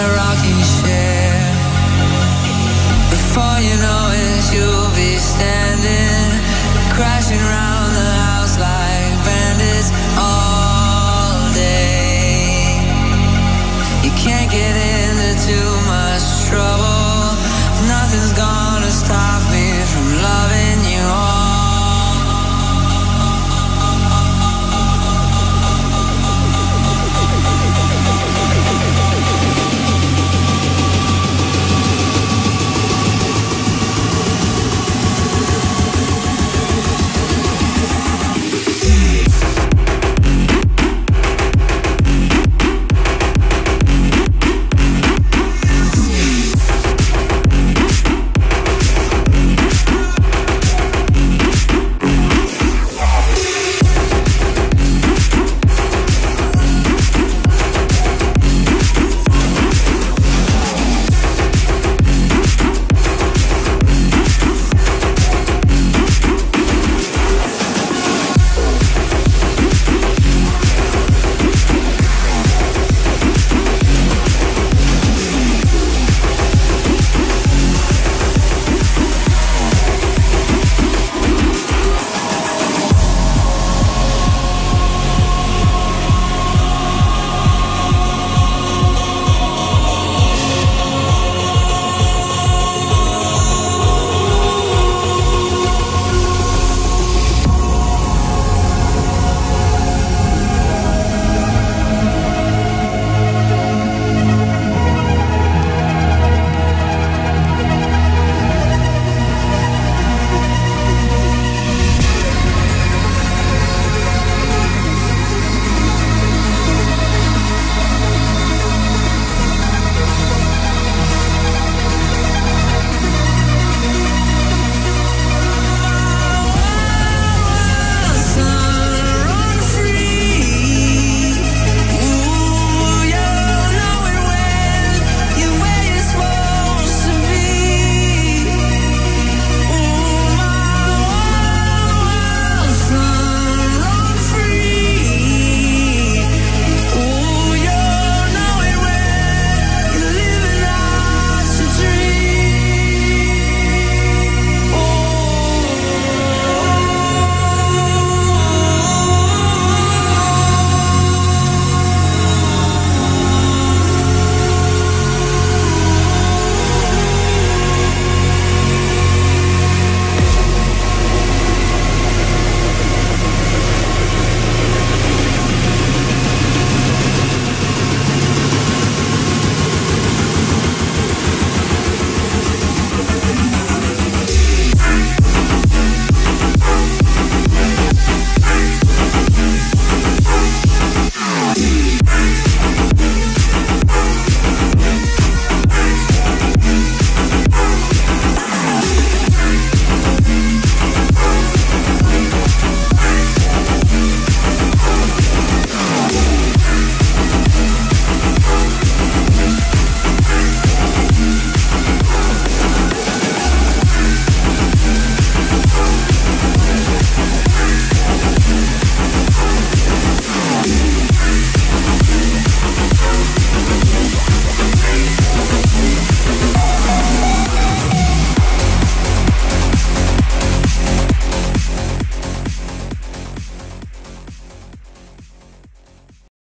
you're rocking